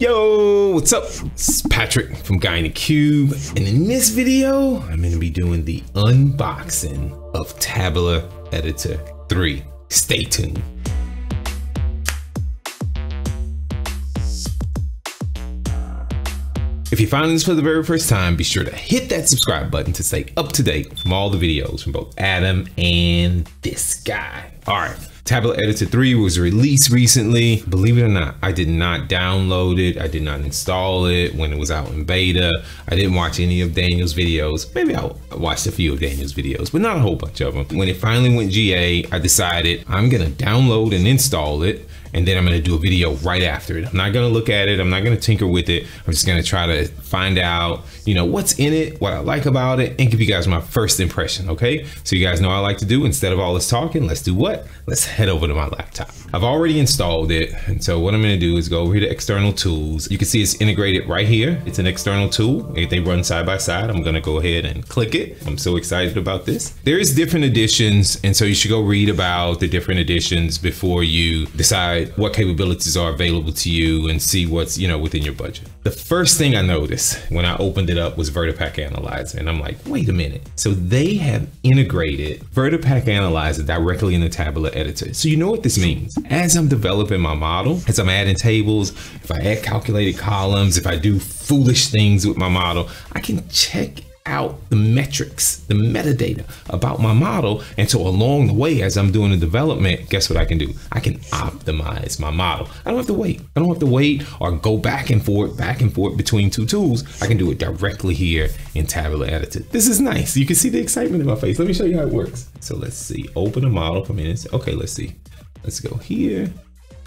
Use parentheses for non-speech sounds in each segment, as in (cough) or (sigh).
Yo, what's up? It's Patrick from Guy in the Cube, and in this video, I'm gonna be doing the unboxing of Tabular Editor 3. Stay tuned. If you're finding this for the very first time, be sure to hit that subscribe button to stay up to date from all the videos from both Adam and this guy. All right, Tabular Editor 3 was released recently. Believe it or not, I did not download it. I did not install it when it was out in beta. I didn't watch any of Daniel's videos. Maybe I watched a few of Daniel's videos, but not a whole bunch of them. When it finally went GA, I decided I'm gonna download and install it and then I'm gonna do a video right after it. I'm not gonna look at it. I'm not gonna tinker with it. I'm just gonna try to find out, you know, what's in it, what I like about it, and give you guys my first impression, okay? So you guys know I like to do, instead of all this talking, let's do what? Let's head over to my laptop. I've already installed it, and so what I'm gonna do is go over here to external tools. You can see it's integrated right here. It's an external tool. They run side by side. I'm gonna go ahead and click it. I'm so excited about this. There is different editions, and so you should go read about the different editions before you decide decide what capabilities are available to you and see what's, you know, within your budget. The first thing I noticed when I opened it up was VertiPaq Analyzer. And I'm like, wait a minute. So they have integrated VertiPaq Analyzer directly in the Tabular Editor. So you know what this means? As I'm developing my model, as I'm adding tables, if I add calculated columns, if I do foolish things with my model, I can check out the metrics, the metadata about my model. And so along the way, as I'm doing the development, guess what I can do? I can optimize my model. I don't have to wait. I don't have to wait or go back and forth, back and forth between two tools. I can do it directly here in Tabular Editor. This is nice. You can see the excitement in my face. Let me show you how it works. So let's see, open a model for minutes. Okay, let's see. Let's go here.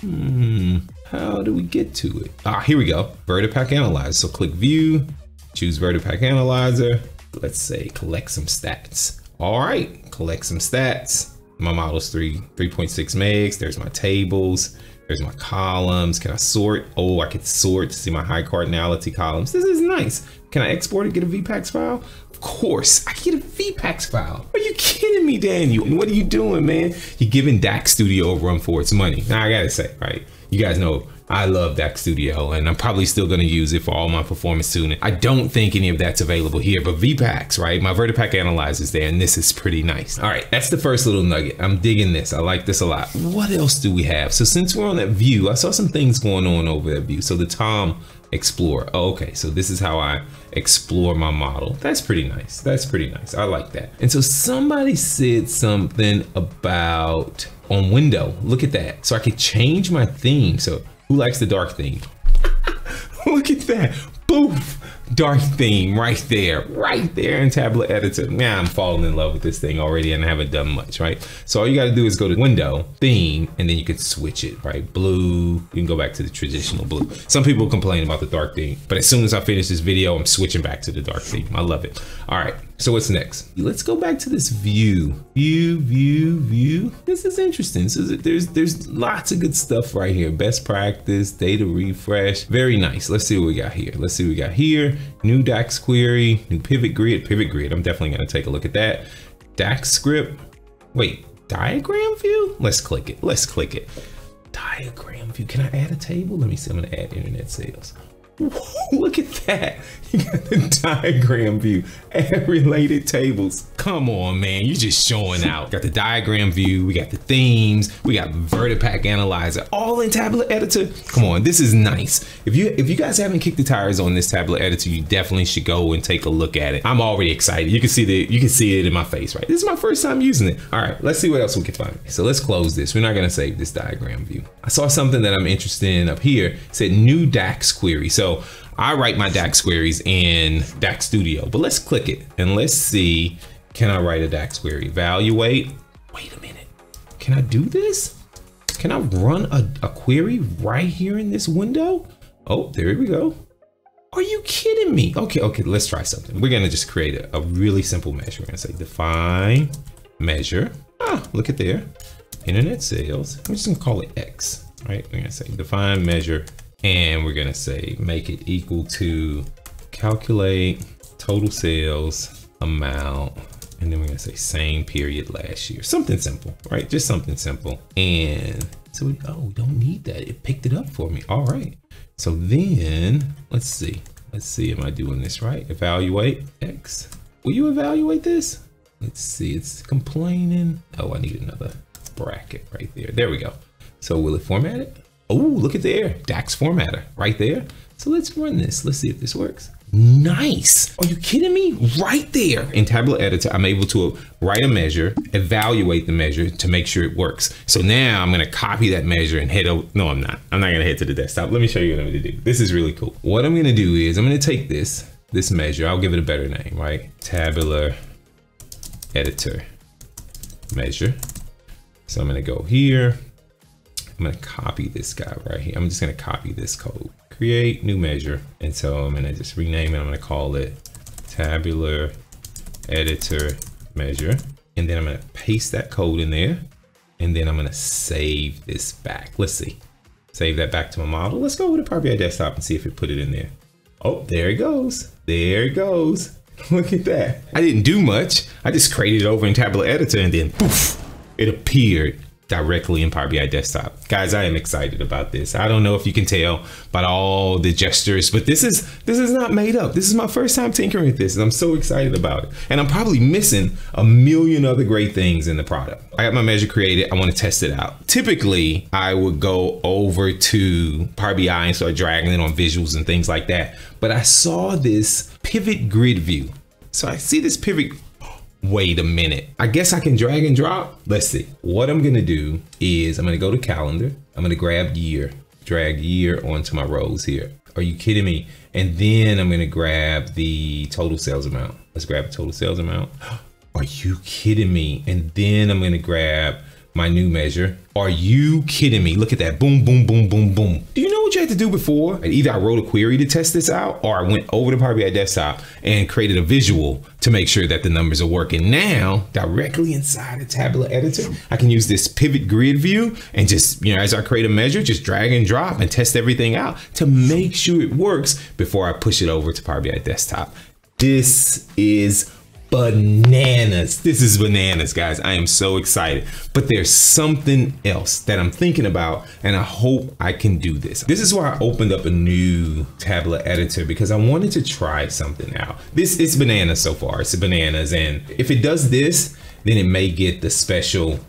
Hmm, how do we get to it? Ah, here we go, VertiPaq Analyze. So click View, Choose VertiPaq Analyzer. Let's say collect some stats. All right, collect some stats. My model's three, 3.6 megs. There's my tables. There's my columns. Can I sort? Oh, I can sort to see my high cardinality columns. This is nice. Can I export it, get a VPAX file? Of course, I can get a VPAX file. Are you kidding me, Daniel? What are you doing, man? You're giving DAX Studio a run for its money. Now, I gotta say, right? You guys know I love DAX Studio and I'm probably still going to use it for all my performance tuning. I don't think any of that's available here, but VPAX, right? My VertiPaq Analyzer is there and this is pretty nice. All right, that's the first little nugget. I'm digging this. I like this a lot. What else do we have? So since we're on that view, I saw some things going on over that view. So the TOM Explorer. Oh, okay, so this is how I explore my model. That's pretty nice. That's pretty nice. I like that. And so somebody said something about on window. Look at that. So I could change my theme. So who likes the dark theme? (laughs) Look at that. Boof dark theme right there, right there in Tabular Editor. Man, I'm falling in love with this thing already and I haven't done much, right? So all you gotta do is go to window, theme, and then you can switch it, right? Blue, you can go back to the traditional blue. Some people complain about the dark theme, but as soon as I finish this video, I'm switching back to the dark theme. I love it. All right, so what's next? Let's go back to this view. View, view, view. This is interesting. There's there's lots of good stuff right here. Best practice, data refresh. Very nice. Let's see what we got here. Let's see what we got here. New DAX query, new pivot grid, pivot grid. I'm definitely gonna take a look at that. DAX script. Wait, diagram view? Let's click it. Let's click it. Diagram view. Can I add a table? Let me see. I'm gonna add internet sales. (laughs) Look at that. You got the (laughs) diagram view and related tables. Come on, man. You're just showing out. Got the diagram view. We got the themes. We got VertiPaq Analyzer all in Tabular Editor. Come on, this is nice. If you if you guys haven't kicked the tires on this Tabular Editor, you definitely should go and take a look at it. I'm already excited. You can see the you can see it in my face, right? This is my first time using it. All right, let's see what else we can find. So let's close this. We're not gonna save this diagram view. I saw something that I'm interested in up here. It said new DAX query. So I write my DAX queries in DAX Studio, but let's click it and let's see, can I write a DAX query? Evaluate, wait a minute, can I do this? Can I run a, a query right here in this window? Oh, there we go. Are you kidding me? Okay, okay, let's try something. We're gonna just create a, a really simple measure. We're gonna say define measure. Ah, look at there. Internet sales. I'm just gonna call it X, right? We're gonna say define measure and we're gonna say make it equal to calculate total sales amount and then we're gonna say same period last year something simple right just something simple and so we, oh we don't need that it picked it up for me all right So then let's see. Let's see, am I doing this right? Evaluate X. Will you evaluate this? Let's see, it's complaining. Oh, I need another bracket right there. There we go. So will it format it? Oh, look at there, DAX formatter right there. So let's run this. Let's see if this works. Nice. Are you kidding me? Right there in Tabular Editor, I'm able to write a measure, evaluate the measure to make sure it works. So now I'm gonna copy that measure and head over. No, I'm not. I'm not gonna head to the desktop. Let me show you what I'm gonna do. This is really cool. What I'm gonna do is I'm gonna take this, this measure, I'll give it a better name, right? Tabular Editor measure. So I'm gonna go here. I'm gonna copy this guy right here. I'm just gonna copy this code create new measure. And so I'm gonna just rename it. I'm gonna call it tabular editor measure. And then I'm gonna paste that code in there. And then I'm gonna save this back. Let's see. Save that back to my model. Let's go with the Power BI desktop and see if it put it in there. Oh, there it goes. There it goes. (laughs) Look at that. I didn't do much. I just created it over in Tabular Editor and then poof, it appeared directly in Power BI desktop. Guys, I am excited about this. I don't know if you can tell by all the gestures, but this is this is not made up. This is my first time tinkering with this and I'm so excited about it. And I'm probably missing a million other great things in the product. I got my measure created. I want to test it out. Typically, I would go over to Power BI and start dragging it on visuals and things like that. But I saw this pivot grid view. So I see this pivot wait a minute. I guess I can drag and drop. Let's see. What I'm gonna do is I'm gonna go to calendar. I'm gonna grab year, drag year onto my rows here. Are you kidding me? And then I'm gonna grab the total sales amount. Let's grab total sales amount. (gasps) Are you kidding me? And then I'm gonna grab my new measure. Are you kidding me? Look at that. Boom, boom, boom, boom, boom. Do you know what you had to do before? Either I wrote a query to test this out or I went over to Power BI desktop and created a visual to make sure that the numbers are working. Now, directly inside the tabular editor, I can use this pivot grid view and just, you know, as I create a measure, just drag and drop and test everything out to make sure it works before I push it over to Power BI desktop. This is bananas. This is bananas, guys. I am so excited. But there's something else that I'm thinking about, and I hope I can do this. This is why I opened up a new tabular editor because I wanted to try something out. This is bananas so far. It's bananas, and if it does this, then it may get the special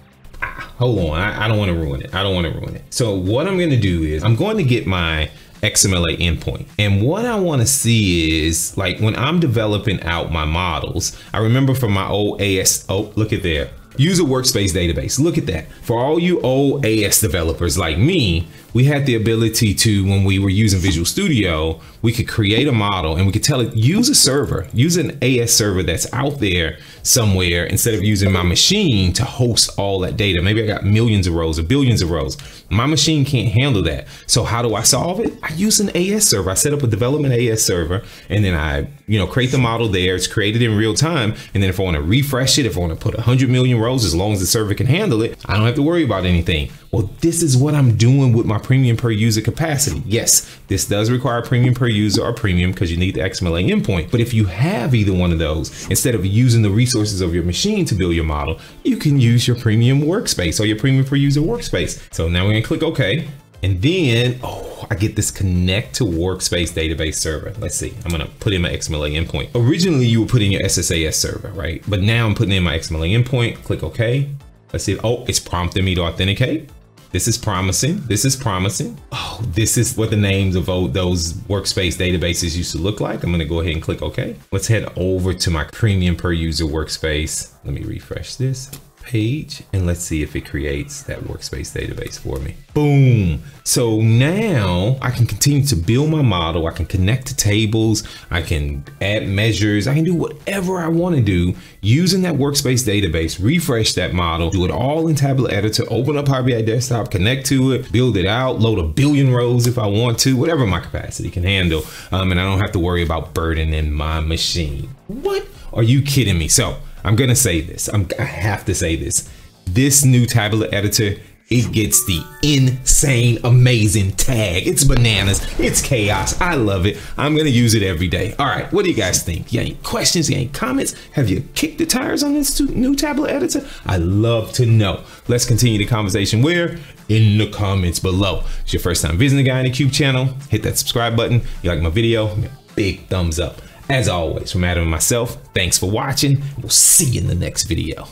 ah, hold on I, I don't want to ruin it i don't want to ruin it so what i'm going to do is i'm going to get my XMLA endpoint. And what I want to see is like when I'm developing out my models, I remember from my old AS, oh, look at there. User workspace database. Look at that. For all you old AS developers like me, we had the ability to, when we were using Visual Studio, we could create a model and we could tell it, use a server, use an AS server that's out there somewhere instead of using my machine to host all that data. Maybe I got millions of rows or billions of rows. My machine can't handle that. So how do I solve it? I use an AS server. I set up a development AS server and then I, you know, create the model there. It's created in real time. And then if I want to refresh it, if I want to put 100 million rows, as long as the server can handle it, I don't have to worry about anything. Well, this is what I'm doing with my premium per user capacity. Yes, this does require premium per user or premium because you need the XMLA endpoint. But if you have either one of those, instead of using the resources of your machine to build your model, you can use your premium workspace or your premium per user workspace. So now we're gonna click OK. And then, oh, I get this connect to workspace database server. Let's see, I'm gonna put in my XMLA endpoint. Originally, you would put in your SSAS server, right? But now I'm putting in my XMLA endpoint, click OK. Let's see, oh, it's prompting me to authenticate. This is promising. This is promising. Oh, this is what the names of those workspace databases used to look like. I'm gonna go ahead and click OK. Let's head over to my premium per user workspace. Let me refresh this page and let's see if it creates that workspace database for me. Boom. So now I can continue to build my model. I can connect to tables. I can add measures. I can do whatever I want to do using that workspace database, refresh that model, do it all in Tabular Editor, open up Power BI Desktop, connect to it, build it out, load a billion rows if I want to, whatever my capacity can handle. Um, and I don't have to worry about burdening my machine. What? Are you kidding me? So I'm gonna say this. I'm, I have to say this. This new tabular editor it gets the insane, amazing tag. It's bananas. It's chaos. I love it. I'm gonna use it every day. All right, what do you guys think? You any questions? You any comments? Have you kicked the tires on this new tabular editor? I love to know. Let's continue the conversation where? In the comments below. If it's your first time visiting the Guy in the Cube channel, hit that subscribe button. You like my video? Big thumbs up. As always, from Adam and myself, thanks for watching. We'll see you in the next video.